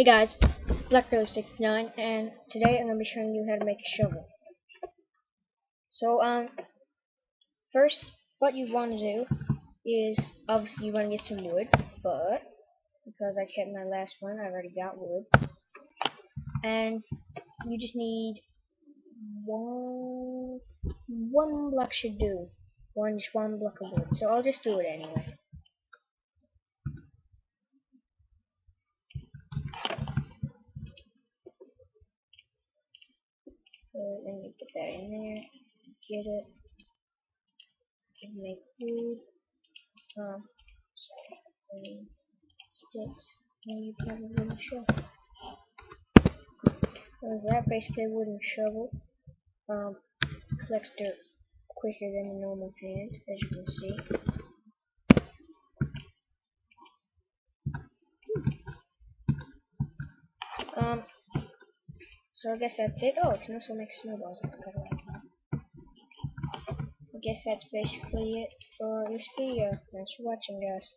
Hey guys, BlackBerry69 and today I'm going to be showing you how to make a shovel. So, um, first, what you want to do is, obviously you want to get some wood, but, because I kept my last one, I already got wood. And, you just need one, one block should do. One, just one block of wood. So I'll just do it anyway. Then you put that in there, get it, can make food, um, and sticks, and you have a wooden shovel. So that? Basically wooden shovel, um, collects dirt quicker than a normal hand, as you can see. Um, so I guess that's it. Oh, it can also make snowballs. I guess that's basically it for this video. Thanks for watching, guys.